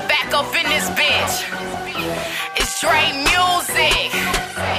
back up in this bitch. It's Dre music.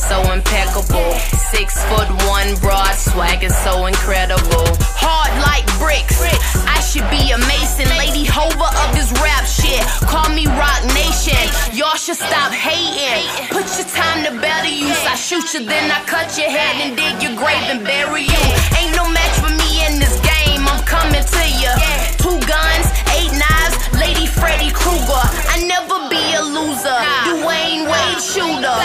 Is so impeccable. Six foot one broad, swag is so incredible. Hard like bricks, I should be a mason. Lady Hova of this rap shit, call me Roc Nation. Y'all should stop hating. Put your time to better use. I shoot you, then I cut your head and dig your grave and bury you. Ain't no match for me in this game, I'm coming to you. Two guns, eight knives, Lady Freddy Krueger. I never be a loser. Dwyane Wade shooter.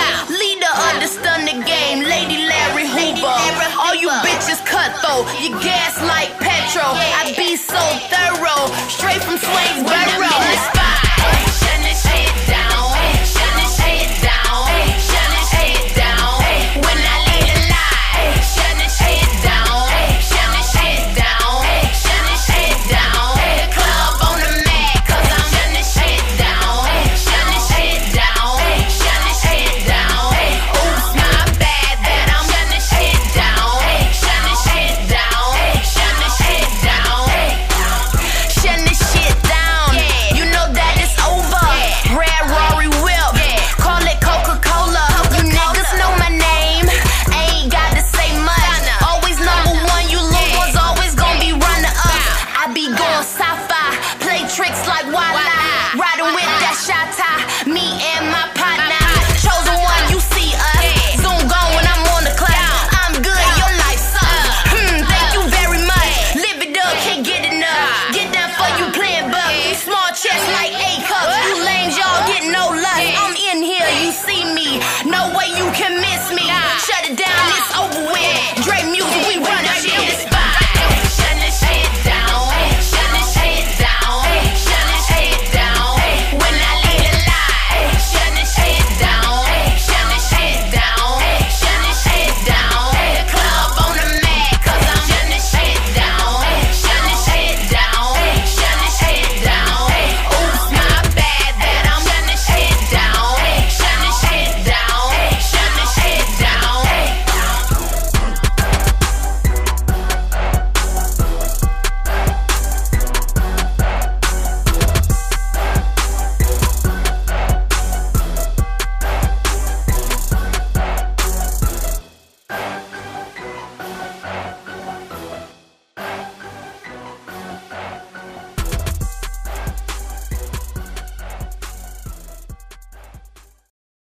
Of the game, Lady Larry Hoover. All you bitches cutthroat, you gas Shata, me and